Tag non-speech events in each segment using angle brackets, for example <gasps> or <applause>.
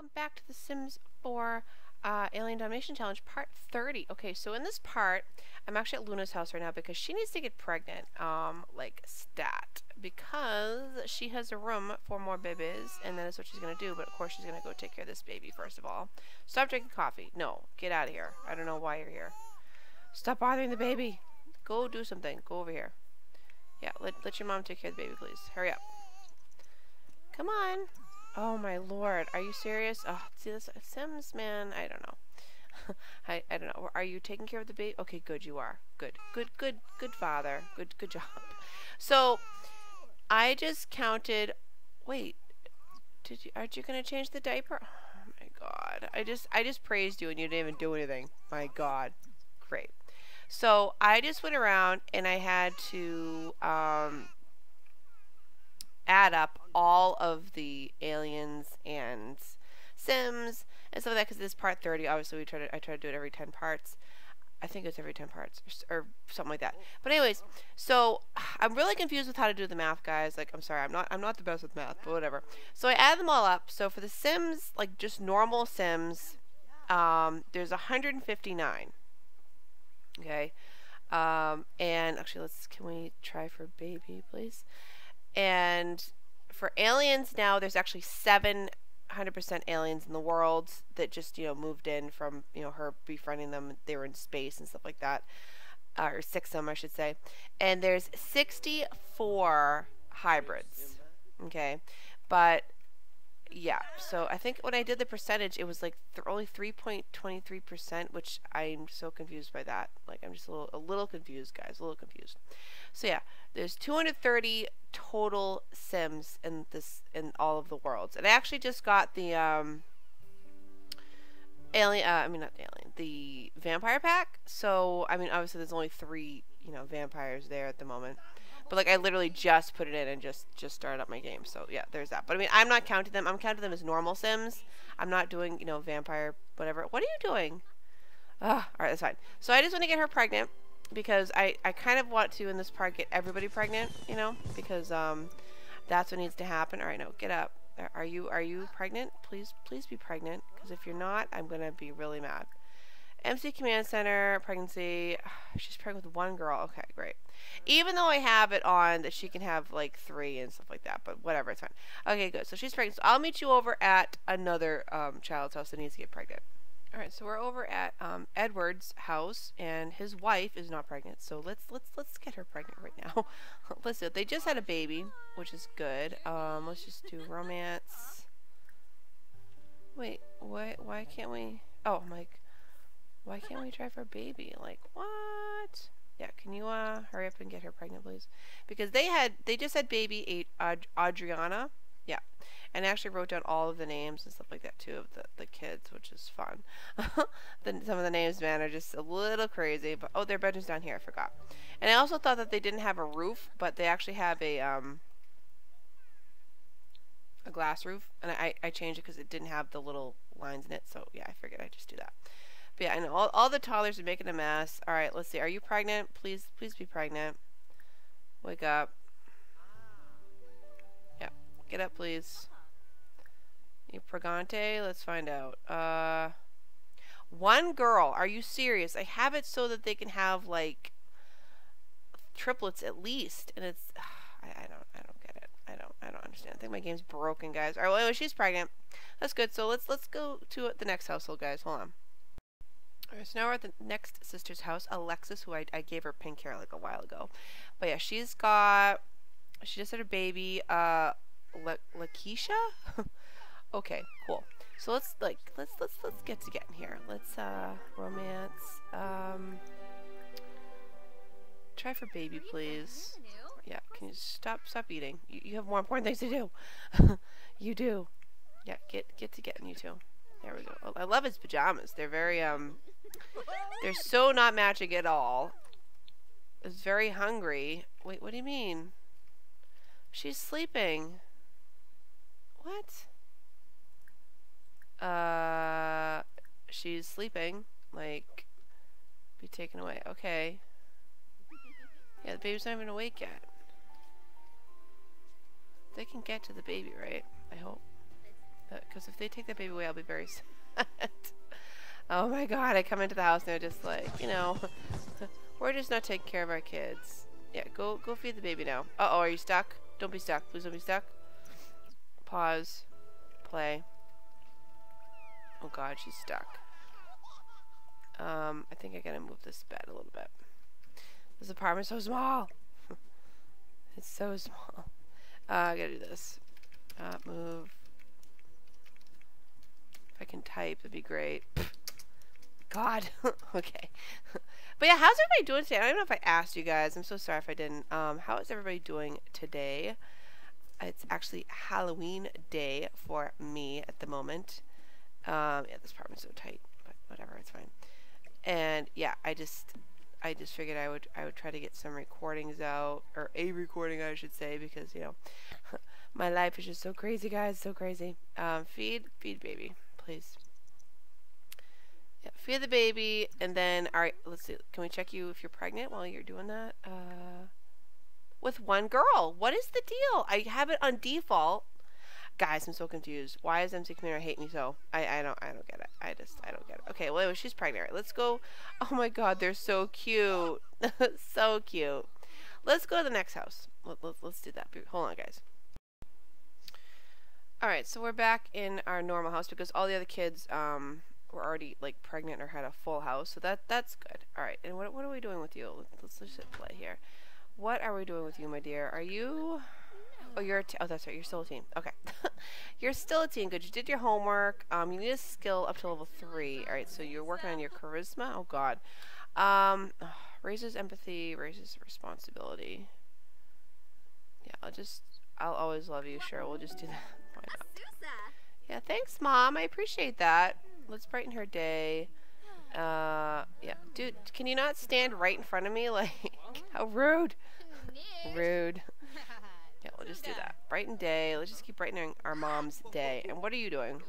welcome back to The Sims 4 uh, Alien Domination Challenge Part 30. Okay, so in this part, I'm actually at Luna's house right now because she needs to get pregnant, um, like stat, because she has a room for more babies, and that is what she's going to do, but of course she's going to go take care of this baby first of all. Stop drinking coffee. No, get out of here. I don't know why you're here. Stop bothering the baby. Go do something. Go over here. Yeah, let, let your mom take care of the baby, please. Hurry up. Come on. Oh my lord, are you serious? Oh, see this Sims, man. I don't know. <laughs> I I don't know. Are you taking care of the baby? Okay, good. You are. Good. Good. Good. Good father. Good. Good job. So, I just counted. Wait, did you? Aren't you gonna change the diaper? Oh my god. I just I just praised you and you didn't even do anything. My god. Great. So I just went around and I had to um add up all of the aliens and sims and stuff like that because this part 30 obviously we try to I try to do it every 10 parts. I think it's every 10 parts or, or, something like that. But anyways so I'm really confused with how to do the math guys. Like I'm sorry I'm not I'm not the best with math but whatever. So I add them all up. So for the sims like just normal sims um, there's 159 okay? Um, and actually let's can we try for baby please? And for aliens now, there's actually 700% aliens in the world that just, you know, moved in from, you know, her befriending them. They were in space and stuff like that. Uh, or six of them, I should say. And there's 64 hybrids. Okay. But yeah, so I think when I did the percentage, it was like th only 3.23%, which I'm so confused by that. Like, I'm just a little, a little confused, guys, a little confused. So yeah, there's 230 total Sims in this, in all of the worlds. And I actually just got the, um, alien, uh, I mean, not the alien, the vampire pack. So, I mean, obviously there's only three, you know, vampires there at the moment. But like I literally just put it in and just just started up my game. So yeah, there's that. But I mean, I'm not counting them. I'm counting them as normal Sims. I'm not doing you know vampire whatever. What are you doing? Ah, all right, that's fine. So I just want to get her pregnant because I I kind of want to in this part get everybody pregnant. You know because um that's what needs to happen. All right, no, get up. Are you are you pregnant? Please please be pregnant because if you're not, I'm gonna be really mad. MC Command Center, pregnancy. <sighs> She's pregnant with one girl. Okay, great. Even though I have it on that she can have like three and stuff like that, but whatever, it's fine. Okay, good. So she's pregnant. So I'll meet you over at another um, child's house that needs to get pregnant. All right, so we're over at um, Edward's house, and his wife is not pregnant. So let's let's let's get her pregnant right now. <laughs> do. They just had a baby, which is good. Um, let's just do romance. Wait, why why can't we? Oh, Mike. Why can't we try for a baby? Like, what? Yeah, can you uh hurry up and get her pregnant, please? Because they had, they just had baby Ad Adriana. Yeah. And I actually wrote down all of the names and stuff like that too of the, the kids, which is fun. <laughs> the, some of the names, man, are just a little crazy. But oh, their bedroom's down here. I forgot. And I also thought that they didn't have a roof, but they actually have a um a glass roof, and I I changed it because it didn't have the little lines in it. So yeah, I figured I'd just do that. But yeah, I know all, all the toddlers are making a mess. All right, let's see. Are you pregnant? Please, please be pregnant. Wake up. Yeah, get up, please. You pregante? Let's find out. Uh, one girl. Are you serious? I have it so that they can have like triplets at least, and it's. <sighs> I, I don't. I don't get it. I don't. I don't understand. I think my game's broken, guys. All right. Well, anyway, she's pregnant. That's good. So let's let's go to the next household, guys. Hold on. Alright, so now we're at the next sister's house, Alexis, who I, I gave her pink hair like a while ago. But yeah, she's got, she just had a baby, uh, La Lakeisha? <laughs> okay, cool. So let's, like, let's, let's, let's get to getting here. Let's, uh, romance, um, try for baby, please. Yeah, can you stop, stop eating? You, you have more important things to do. <laughs> you do. Yeah, get, get to getting you two. There we go. Oh, I love his pajamas. They're very, um, they're so not matching at all. Is very hungry. Wait, what do you mean? She's sleeping. What? Uh, she's sleeping. Like, be taken away. Okay. Yeah, the baby's not even awake yet. They can get to the baby, right? I hope. Because if they take that baby away, I'll be very <laughs> sad. oh my god, I come into the house and they're just like, you know, <laughs> we're just not taking care of our kids. Yeah, go go feed the baby now. Uh oh, are you stuck? Don't be stuck. Please don't be stuck. Pause. Play. Oh god, she's stuck. Um, I think I gotta move this bed a little bit. This apartment's so small. <laughs> it's so small. Uh, I gotta do this. Uh, move. If I can type, that'd be great. God. <laughs> okay. but yeah, how's everybody doing today? I don't know if I asked you guys. I'm so sorry if I didn't. Um, how is everybody doing today? It's actually Halloween day for me at the moment. Um, yeah, this apartment's so tight, but whatever, it's fine. And yeah, I just, I just figured I would, I would try to get some recordings out, or a recording, I should say, because you know, <laughs> my life is just so crazy, guys, so crazy. Um, feed, feed baby, please. Yeah, feed the baby, and then, all right, let's see. Can we check you if you're pregnant while you're doing that? Uh, with one girl. What is the deal? I have it on default. Guys, I'm so confused. Why does MC Commander hate me so? I, I don't I don't get it. I just I don't get it. Okay, well she's pregnant. Right, let's go. Oh my god, they're so cute. <laughs> so cute. Let's go to the next house. Let, let, let's do that. Hold on, guys. Alright, so we're back in our normal house because all the other kids um, were already like pregnant or had a full house. So that that's good. Alright, and what, what are we doing with you? Let's, let's just play here. What are we doing with you, my dear? Are you... Oh, you're a t oh, that's right. You're still a teen. Okay. <laughs> you're still a teen. Good. You did your homework. Um, you need a skill up to level 3. Alright, so you're working on your charisma. Oh, God. Um, oh, <sighs> raises empathy, raises responsibility. Yeah, I'll just... I'll always love you. Sure, we'll just do that. Why not? Yeah, thanks, Mom. I appreciate that. Let's brighten her day. Uh, yeah. Dude, can you not stand right in front of me? <laughs> Like, how rude. rude. <laughs> Yeah, we'll just do that. Brighten day. Let's just keep brightening our mom's day. And what are you doing?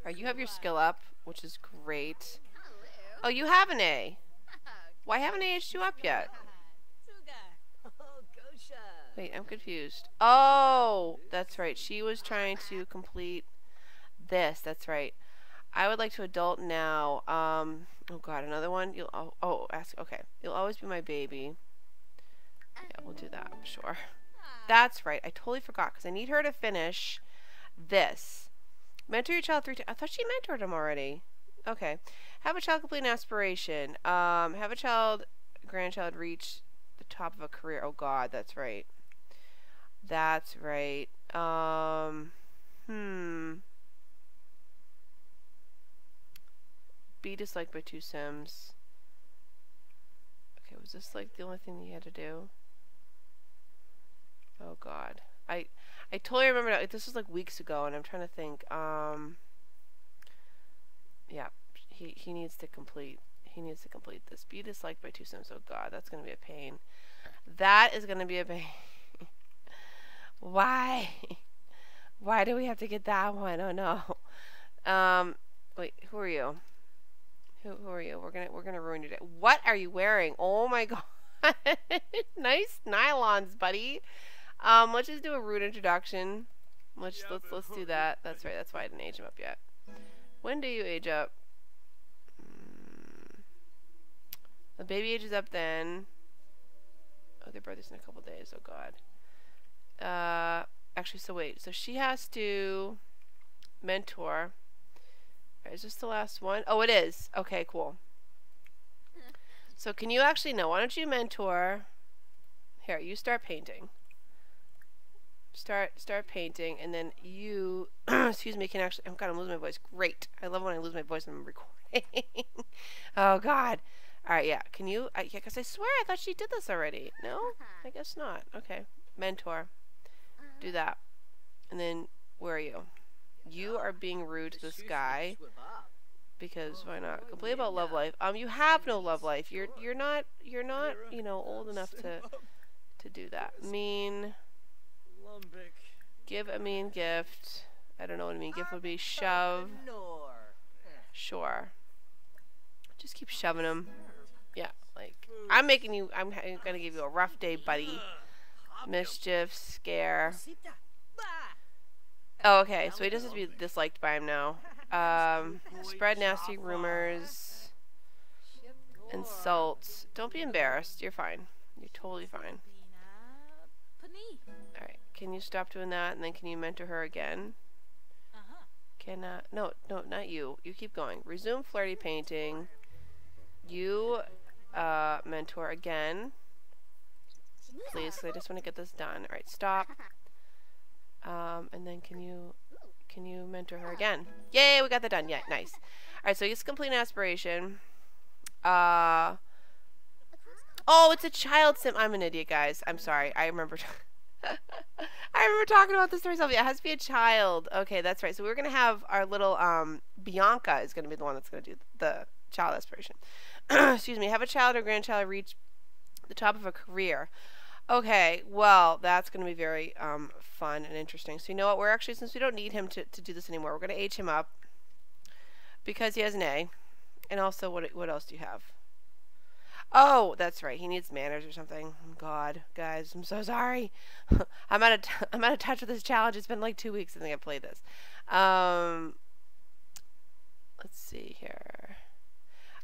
Alright, you have your skill up, which is great. Oh, you have an A. <laughs> Why haven't AH2 up yet? Wait, I'm confused. Oh, that's right. She was trying to complete this. That's right. I would like to adult now. Um, oh god, another one? You'll, oh, oh, ask, okay. You'll always be my baby. Yeah, we'll do that, sure. That's right. I totally forgot because I need her to finish this. Mentor your child three times. I thought she mentored him already. Okay. Have a child complete an aspiration. Um, have a child, grandchild reach the top of a career. Oh god, that's right. That's right. Um, hmm. be disliked by two sims. Okay, was this like the only thing that you had to do? Oh god. I I totally remember that. This was like weeks ago and I'm trying to think. Um Yeah, he he needs to complete he needs to complete this. Be disliked by two sims. Oh god, that's gonna be a pain. That is gonna be a pain. Why? <laughs> Why do we have to get that one? Oh no. Um wait, who are you? Who, who are you? We're gonna we're gonna ruin your day. What are you wearing? Oh my <laughs> god. nice nylons, buddy. Um, let's just do a rude introduction. Let's yeah, let's let's do that. That's right. That's why I didn't age him up yet. When do you age up? Mm. The baby ages up then. Oh, their birthday's in a couple days. Oh god. Uh, actually, so wait. So she has to mentor is this the last one? Oh, it is. Okay, cool. So can you actually, no, why don't you mentor? Here, you start painting. Start start painting, and then you, <clears throat> excuse me, can actually, I'm kind of losing my voice. Great. I love when I lose my voice when I'm <laughs> recording. oh, God. All right, yeah. Can you, I, yeah, because I swear I thought she did this already. No? I guess not. Okay. Mentor. Do that. And then, where are you? You are being rude to this guy. Because why not? Complain about love life. Um, you have no love life. You're you're not you're not you know old enough to to do that. Mean. Give a mean gift. I don't know what a mean gift would be. Shove. Sure. Just keep shoving him. Yeah, like I'm making you. I'm gonna give you a rough day, buddy. Mischief, scare. Oh, okay. So he doesn't have to be disliked by him now. Um, spread nasty rumors, insults. Don't be embarrassed. You're fine. You're totally fine. Alright, can you stop doing that and then can you mentor her again? Cannot. No, no, not you. You keep going. Resume flirty painting. You uh, mentor again. Please, I just want to get this done. Alright, stop. Um, and then can you can you mentor her again? Yay, we got that done. Yeah, nice. Alright, so just complete an aspiration. Uh Oh, it's a child sim. I'm an idiot, guys. I'm sorry. I remember <laughs> I remember talking about this to myself. Yeah, it has to be a child. Okay, that's right. So we're gonna have our little um Bianca is gonna be the one that's gonna do the child aspiration. <clears throat> Excuse me. Have a child or grandchild reach the top of a career. Okay, well, that's going to be very um, fun and interesting. So you know what? We're actually, since we don't need him to, to do this anymore, we're going to age him up because he has an A. And also, what what else do you have? Oh, that's right. He needs manners or something. God, guys, I'm so sorry. <laughs> I'm out of t- <laughs> I'm out of touch with this challenge. It's been like two weeks since I played this. Um, let's see here.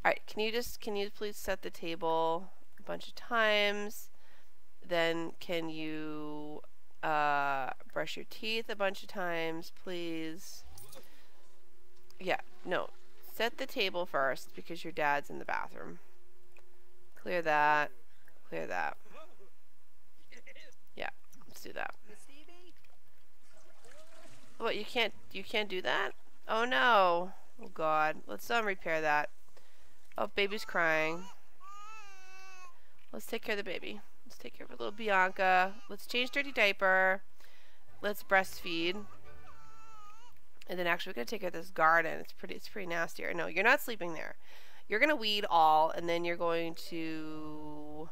All right, can you just can you please set the table a bunch of times? Then can you uh, brush your teeth a bunch of times, please? Yeah, no. Set the table first because your dad's in the bathroom. Clear that. Clear that. Yeah, let's do that. What, you can't you can't do that? Oh no. Oh god. Let's um repair that. Oh, baby's crying. Let's take care of the baby. Let's take care of a little Bianca. Let's change dirty diaper. Let's breastfeed. And then actually we're gonna take care of this garden. It's pretty it's pretty nasty. No, you're not sleeping there. You're going to weed all, and then you're going to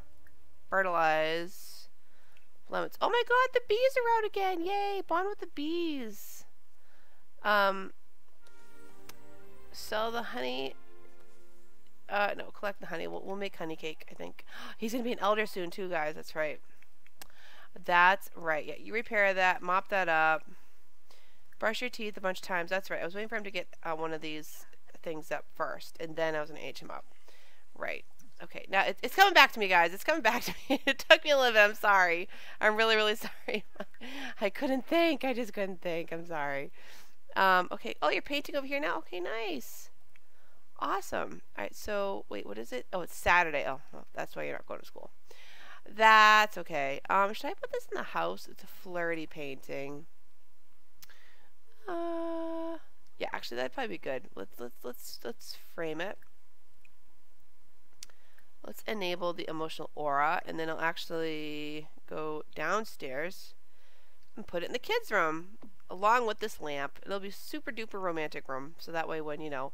fertilize lemons. Oh my god, the bees are out again! Yay! Bond with the bees! Um, sell the honey. Uh, no, collect the honey. We'll, we'll make honey cake, I think. <gasps> He's going to be an elder soon, too, guys. That's right. That's right. Yeah, you repair that, mop that up, brush your teeth a bunch of times. That's right. I was waiting for him to get uh, one of these things up first, and then I was going to age him up. Right. Okay, now it, it's coming back to me, guys. It's coming <laughs> back to me. it took me a little bit. I'm sorry. I'm really, really <laughs> sorry. <laughs> I couldn't think. I just couldn't think. I'm sorry. Um, okay. Oh, you're painting over here now? Okay, nice. Awesome. All right, so, wait, what is it? Oh, it's Saturday. Oh, well, that's why you're not going to school. That's okay. Um, should I put this in the house? It's a flirty painting. Uh, yeah, actually, that'd probably be good. Let's let's let's let's frame it. Let's enable the emotional aura, and then I'll actually go downstairs and put it in the kids' room along with this lamp. It'll be super duper romantic room, so that way when you know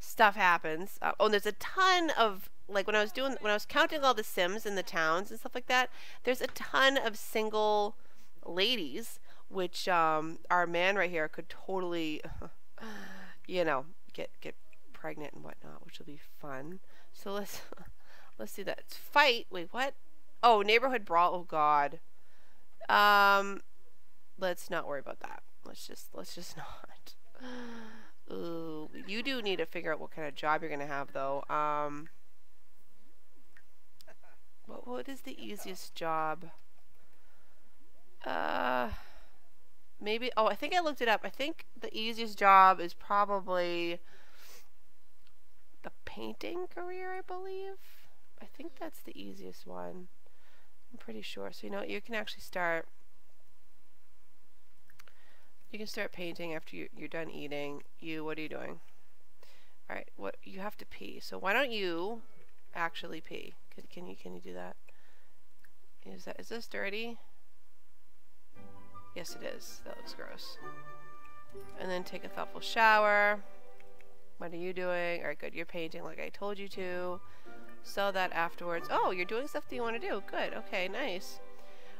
stuff happens. Uh, oh, there's a ton of like when I was doing when I was counting all the Sims in the towns and stuff like that. There's a ton of single ladies, which um, our man right here could totally. <laughs> you know, get get pregnant and whatnot, which will be fun. So let's <laughs> let's do that. Fight. Wait, what? Oh, neighborhood brawl. Oh God. Um, let's not worry about that. Let's just let's just <laughs> not. Ooh, you do need to figure out what kind of job you're gonna have though. Um, what what is the easiest job? Uh. Maybe, oh, I think I looked it up. I think the easiest job is probably the painting career, I believe. I think that's the easiest one. I'm pretty sure. So, you know, you can actually start, you can start painting after you, you're done eating. You, what are you doing? All right, what, you have to pee. So why don't you actually pee? Can, can you, can you do that? Is that, is this dirty? Yes, it is. That looks gross. And then take a thoughtful shower. What are you doing? Alright, good. You're painting like I told you to. Sell that afterwards. Oh, you're doing stuff that you want to do. Good. Okay, nice.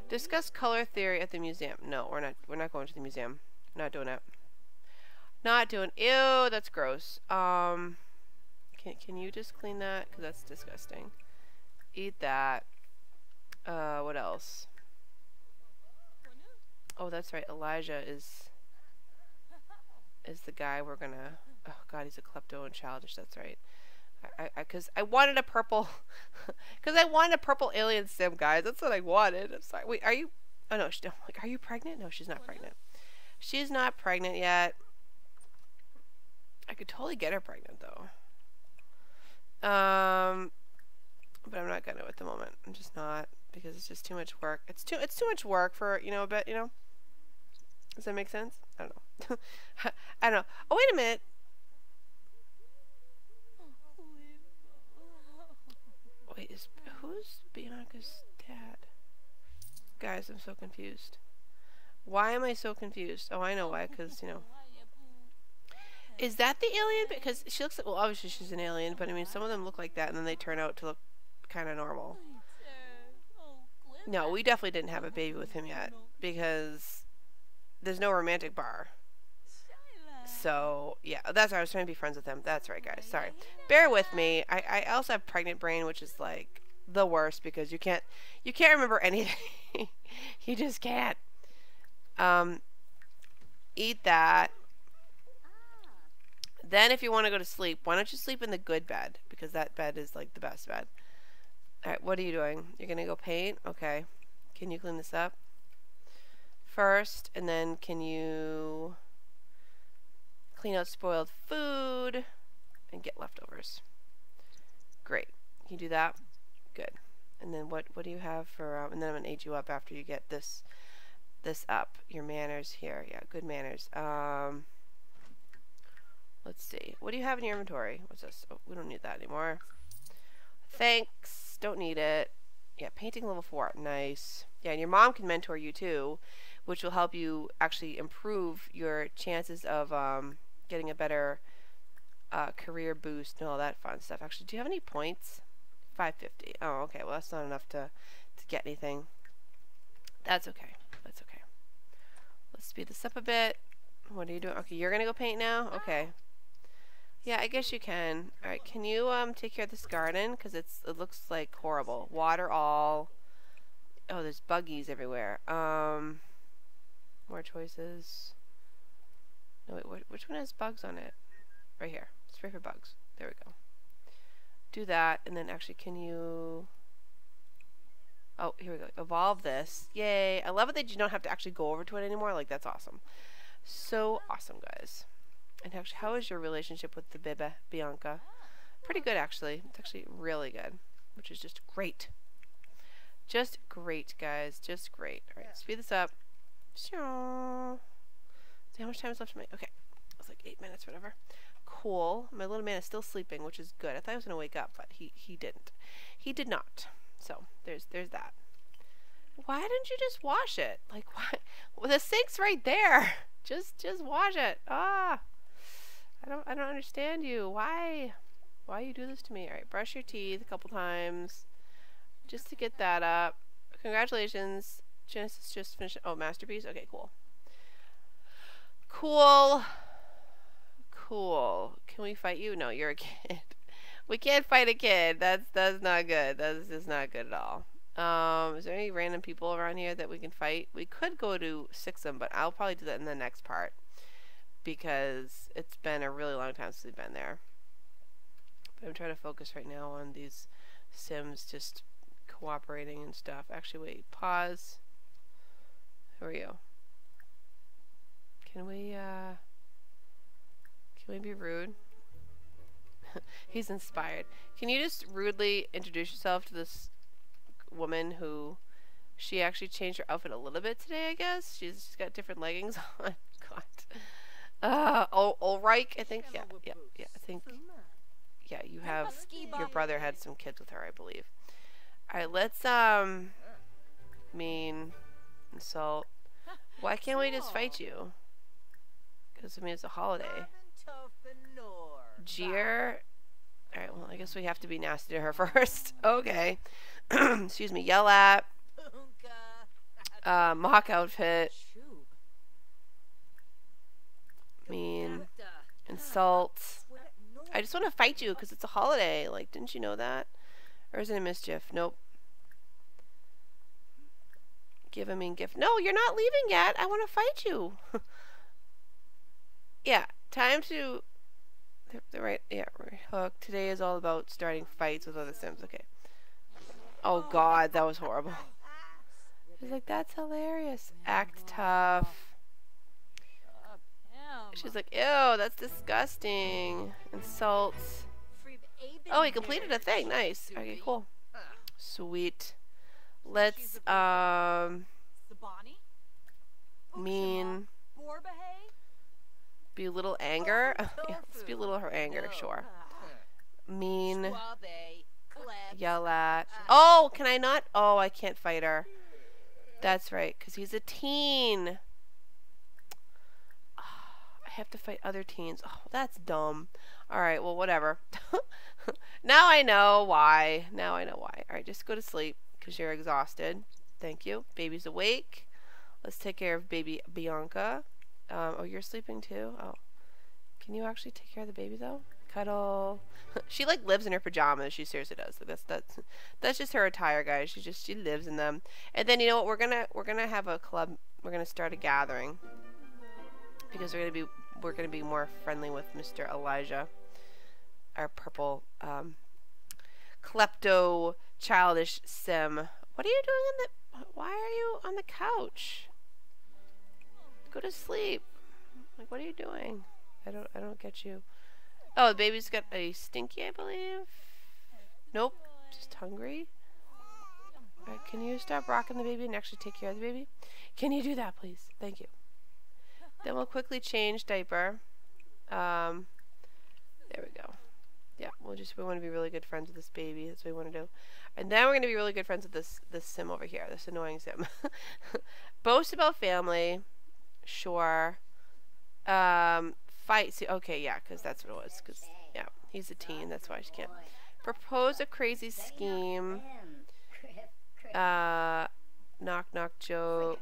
Discuss color theory at the museum. No, we're not. We're not going to the museum. Not doing it. Not doing. Ew, that's gross. Um, can can you just clean that? Cause that's disgusting. Eat that. Uh, what else? Oh, that's right. Elijah is is the guy we're gonna. Oh God, he's a klepto and childish. That's right. I, I, cause I wanted a purple, <laughs> cause I wanted a purple alien sim, guys. That's what I wanted. I'm sorry. Wait, are you? Oh no, she, like, are you pregnant? No, she's not pregnant. She's not pregnant yet. I could totally get her pregnant though. Um, but I'm not gonna at the moment. I'm just not because it's just too much work. It's too it's too much work for you know a bit. You know. Does that make sense? I don't know. <laughs> I don't know. Oh wait a minute. Wait, is who's Bianca's dad? Guys, I'm so confused. Why am I so confused? Oh, I know why. Because you know. Is that the alien? Because she looks like, well, obviously she's an alien, but I mean, some of them look like that and then they turn out to look kind of normal. No, we definitely didn't have a baby with him yet because there's no romantic bar. So, yeah, that's why I was trying to be friends with him. That's right, guys. Sorry. Bear with me. I, I also have pregnant brain, which is like the worst because you can't you can't remember anything. <laughs> you just can't. Um, eat that. Then if you want to go to sleep, why don't you sleep in the good bed? Because that bed is like the best bed. Alright, what are you doing? You're going to go paint? Okay. Can you clean this up? First, and then can you clean out spoiled food and get leftovers? Great. Can you do that? Good. And then what what do you have for um, and then I'm going to age you up after you get this this up. Your manners here. Yeah, good manners. Um Let's see. What do you have in your inventory? What's this? Oh, we don't need that anymore. Thanks. Don't need it. Yeah, painting level 4. Nice. Yeah, and your mom can mentor you too, which will help you actually improve your chances of um, getting a better uh, career boost and all that fun stuff. Actually, do you have any points? 550. Oh, okay. Well, that's not enough to, to get anything. That's okay. That's okay. Let's speed this up a bit. What are you doing? Okay, you're to go paint now? Okay. Yeah, I guess you can. Alright, can you um take care of this garden? Because it's it looks like horrible. Water all. Oh, there's buggies everywhere. Um, more choices. No, wait, which one has bugs on it? Right here. Spray for bugs. There we go. Do that, and then actually, can you... Oh, here we go. Evolve this. Yay. I love it that you don't have to actually go over to it anymore. Like, that's awesome. So awesome, guys. And actually, how is your relationship with the Biba, Bianca? Pretty good, actually. It's actually really good, which is just great. Just great, guys. Just great. All right, speed this up. See how much time is left my... Okay, it's like eight minutes, whatever. Cool. My little man is still sleeping, which is good. I thought I was going to wake up, but he, he didn't. He did not. So, there's there's that. Why didn't you just wash it? Like, <laughs> why? Well, the sink's right there. <laughs> Just just wash it. Ah. I don't I don't understand you. Why? Why you do this to me? Alright, brush your teeth a couple times. Just to get that up. Congratulations. Genesis just finished oh masterpiece? Okay, cool. Cool. Cool. Can we fight you? No, you're a <laughs> kid. We can't fight a kid. That's that's not good. That's just not good at all. Um, is there any random people around here that we can fight? We could go to Sixam, but I'll probably do that in the next part because it's been a really long time since we've been there. But I'm trying to focus right now on these sims just cooperating and stuff. Actually, wait, pause. Who are you? Can we, uh, can we be rude? <laughs> He's inspired. Can you just rudely introduce yourself to this woman who she actually changed her outfit a little bit today, I guess? She's, she's got different leggings <laughs> on. God. Uh, Ul Ulrich, I think. Yeah, yeah, yeah. I think. Yeah, you have your brother had some kids with her, I believe. All right, let's um, mean, insult. Why can't we just fight you? Because I mean it's a holiday. Jeer. All right, well I guess we have to be nasty to her <laughs> first. okay. <clears throat> Excuse me. Yell at. Uh, mock outfit mean, insult. I just want to fight you because it's a holiday. Like, didn't you know that? Or is it a mischief? Nope. Give a mean gift. No, you're not leaving yet. I want to fight you. <laughs> yeah, time to the, right yeah hook. Today is all about starting fights with other Sims. Okay. Oh God, that was horrible. She's like, that's hilarious. Act tough. She's like, ew, that's disgusting. Insults. Oh, he completed a thing. Nice. Okay, cool. Sweet. Let's, um... Mean. Be a little anger. <laughs> yeah, let's be a little her anger, sure. Mean. Yell at. Oh, can I not? Oh, I can't fight her. That's right, because he's a teen. Ah, I have to fight other teens. Oh, that's dumb. Alright, well, whatever. <laughs> now I know why. Now I know why. Alright, just go to sleep because you're exhausted. Thank you. Baby's awake. Let's take care of baby Bianca. Um, oh, you're sleeping too? Oh. Can you actually take care of the baby though? Cuddle. <laughs> she like lives in her pajamas. She seriously does. That's that's that's just her attire, guys. She just she lives in them. And then you know what? We're gonna we're gonna have a club. We're gonna start a gathering because we're gonna be we're gonna be more friendly with Mr. Elijah, our purple um, klepto childish sim. What are you doing on the? Why are you on the couch? Go to sleep. Like, what are you doing? I don't, I don't get you. Oh, the baby's got a stinky, I believe. Nope, just hungry. Right, can you stop rocking the baby and actually take care of the baby? Can you do that, please? Thank you. Then we'll quickly change diaper. Um, there we go. Yeah, we'll just we want to be really good friends with this baby. That's what we want to do. And then we're going to be really good friends with this this sim over here, this annoying sim. <laughs> Boast about family. Sure. Um, fight. See, okay, yeah, because that's what it was. Because yeah, he's a teen. That's why she can't. Propose a crazy scheme. Uh, knock knock joke.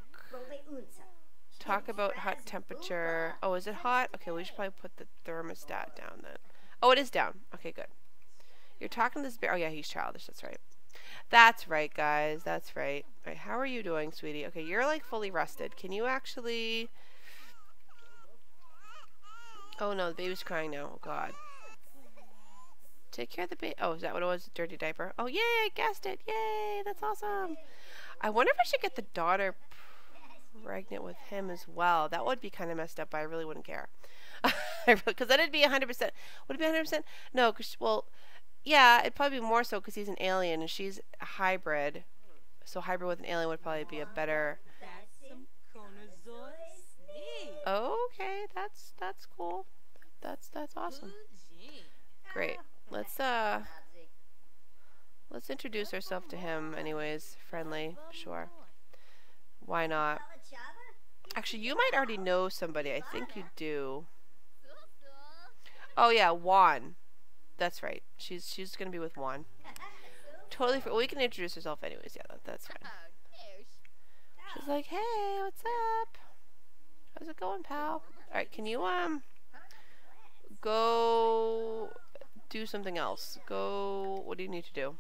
Talk about hot temperature. Oh, is it hot? Okay, we should probably put the thermostat down then. Oh, it is down. Okay, good. You're talking to this bear. Oh, yeah, he's childish. That's right. That's right, guys. That's right. All right. How are you doing, sweetie? Okay, you're like fully rested. Can you actually... Oh, no, the baby's crying now. Oh, God. Take care of the baby. Oh, is that what it was? Dirty diaper. Oh, yay, I guessed it. Yay, that's awesome. I wonder if I should get the daughter pregnant with him as well. That would be kind of messed up, but I really wouldn't care. <laughs> Because then it'd be 100%. Would it be 100%? No, because, well, yeah, it'd probably be more so because he's an alien and she's a hybrid. So hybrid with an alien would probably be a better. Okay, that's that's cool. That's that's awesome. Great. Let's uh let's introduce ourselves to him anyways. Friendly, sure. Why not? Actually, you might already know somebody. I think you do. Oh yeah, Juan. That's right. She's she's gonna be with Juan. Totally. For, well, we can introduce herself anyways. Yeah, that, that's fine. She's like, hey, what's up? How's it going, pal? All right, can you um go do something else? Go. What do you need to do?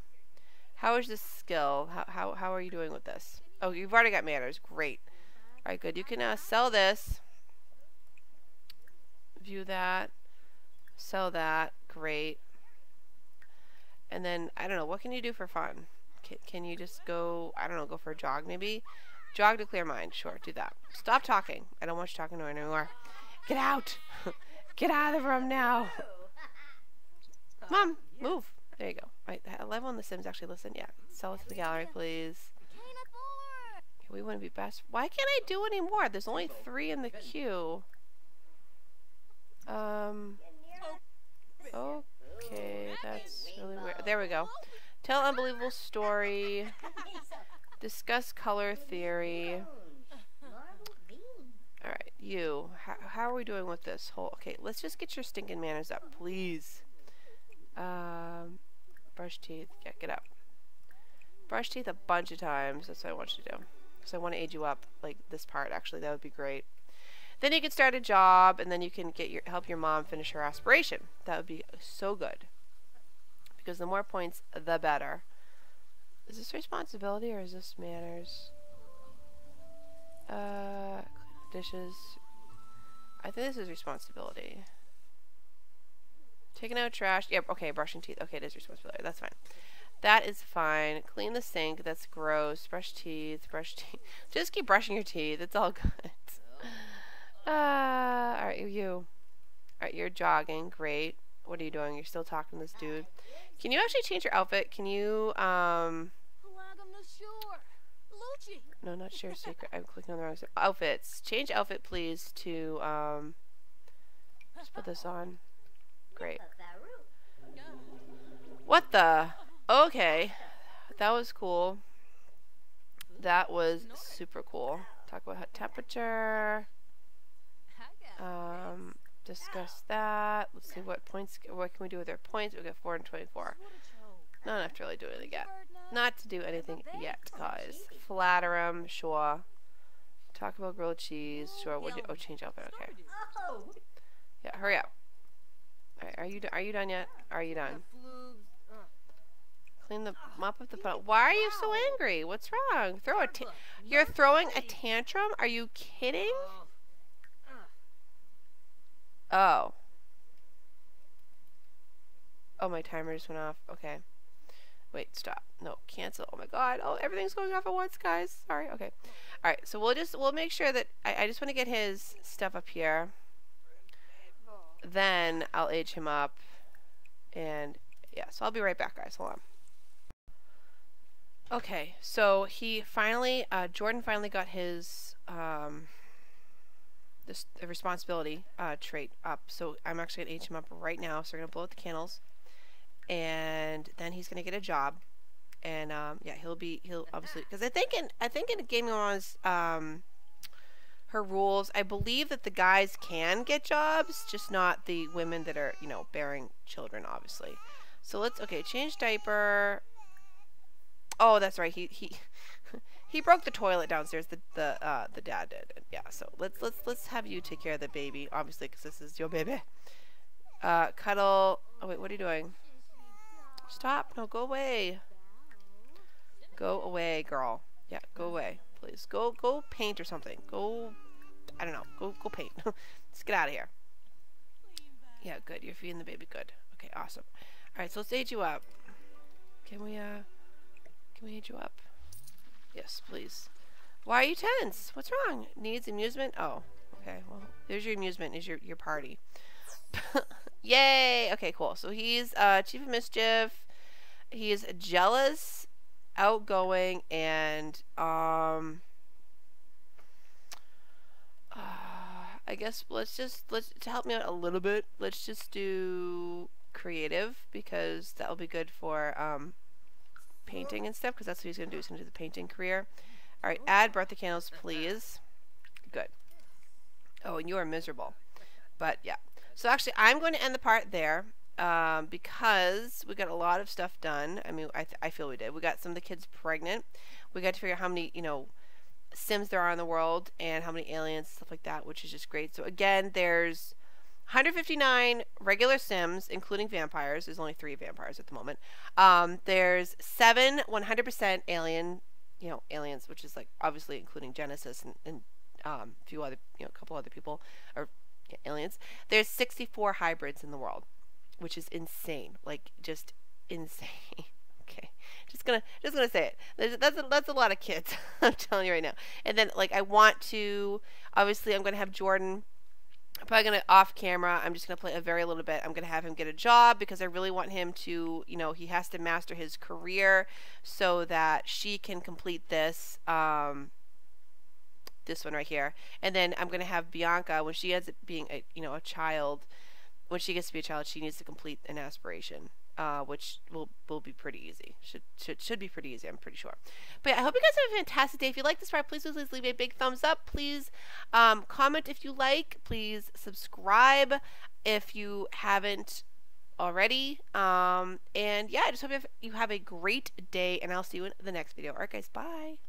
How is this skill? How how how are you doing with this? Oh, you've already got manners. Great. All right, good. You can uh, sell this. View that. Sell that. Great. And then, I don't know, what can you do for fun? Can, can you just go, I don't know, go for a jog maybe? Jog to clear mind. Sure, do that. Stop talking. I don't want you talking to her anymore. Get out! <laughs> Get out of the room now! Mom, move. There you go. Right, I love when the Sims actually listen. Yeah, sell it to the gallery, please. We want to be best. Why can't I do any more? There's only three in the queue. Um. Okay, that's really weird. There we go. Tell unbelievable story. Discuss color theory. Alright, you. How, how are we doing with this whole... Okay, let's just get your stinking manners up, please. Um, brush teeth. Yeah, get up. Brush teeth a bunch of times. That's what I want you to do. So I want to age you up, like this part, actually. That would be great. Then you can start a job, and then you can get your help your mom finish her aspiration. That would be so good. Because the more points, the better. Is this responsibility or is this manners? Uh, dishes. I think this is responsibility. Taking out trash. Yep, okay, brushing teeth. Okay, it is responsibility. That's fine. That is fine. Clean the sink. That's gross. Brush teeth. Brush <laughs> teeth. Just keep brushing your teeth. It's all <laughs> good. Uh, alright, you. Alright, you're jogging. Great. What are you doing? You're still talking to this dude. Can you actually change your outfit? Can you, um... No, not share secret. I'm clicking on the wrong. Outfits. Change outfit, please, to, um... Just put this on. Great. What the? Okay. That was cool. That was super cool. Talk about temperature. Um, discuss that. Let's see what points, what can we do with our points? We got 424. Not enough to really do anything yet. Not to do anything yet, guys. Flatter him, sure. Talk about grilled cheese, sure. Would you, oh, change outfit, okay. Yeah, hurry up. Alright, are you, are you done yet? Are you done? Clean the mop up the puddle. Why are you so angry? What's wrong? Throw a you're throwing a tantrum? Are you kidding? Oh. Oh, my timer just went off. Okay. Wait, stop. No, cancel. Oh my god. Oh, everything's going off at once, guys. Sorry. Okay. Alright, so we'll just, we'll make sure that, I, I just want to get his stuff up here. Then I'll age him up. And, yeah, so I'll be right back, guys. Hold on. Okay, so he finally, uh, Jordan finally got his, um, this the responsibility uh, trait up. So I'm actually going to age him up right now. So we're going to blow out the candles. And then he's going to get a job. And um, yeah, he'll be, he'll obviously, because I think in, I think in Gaming Mama's, um, her rules, I believe that the guys can get jobs, just not the women that are, you know, bearing children, obviously. So let's, okay, change diaper. Oh, that's right. He, he, he broke the toilet downstairs. The the uh, the dad did. Yeah. So let's let's let's have you take care of the baby, obviously, because this is your baby. Uh, cuddle. Oh wait, what are you doing? Stop! No, go away. Go away, girl. Yeah, go away, please. Go go paint or something. Go. I don't know. Go go paint. <laughs> let's get out of here. Yeah, good. You're feeding the baby. Good. Okay, awesome. All right, so let's age you up. Can we uh? Can we age you up? Yes, please. Why are you tense? What's wrong? Needs amusement? Oh, okay. Well, there's your amusement. Is your your party? <laughs> Yay! Okay, cool. So he's uh, chief of mischief. He is jealous, outgoing, and um. Uh, I guess let's just let's to help me out a little bit. Let's just do creative because that will be good for um painting and stuff because that's what he's going to do. He's going to do the painting career. All right, add birthday candles, please. Good. Oh, and you are miserable. But yeah. So actually, I'm going to end the part there um, because we got a lot of stuff done. I mean, I, I feel we did. We got some of the kids pregnant. We got to figure out how many, you know, Sims there are in the world and how many aliens, stuff like that, which is just great. So again, there's 159 regular Sims, including vampires. There's only three vampires at the moment. Um, there's seven 100% alien, you know, aliens, which is like obviously including Genesis and, and um, a few other, you know, a couple other people or yeah, aliens. There's 64 hybrids in the world, which is insane. Like just insane. <laughs> okay, just gonna just gonna say it. There's, that's a, that's a lot of kids. <laughs> I'm telling you right now. And then like I want to, obviously I'm gonna have Jordan I'm probably gonna off camera. I'm just gonna play a very little bit. I'm gonna have him get a job because I really want him to, you know, he has to master his career so that she can complete this. Um, this one right here, and then I'm gonna have Bianca when she ends up being a, you know, a child. When she gets to be a child, she needs to complete an aspiration uh, which will will be pretty easy. Should should should be pretty easy. I'm pretty sure. But yeah, I hope you guys have a fantastic day. If you like this part, please please leave a big thumbs up. Please um, comment if you like. Please subscribe if you haven't already. Um, and yeah, I just hope you have, you have a great day, and I'll see you in the next video. All right, guys, bye.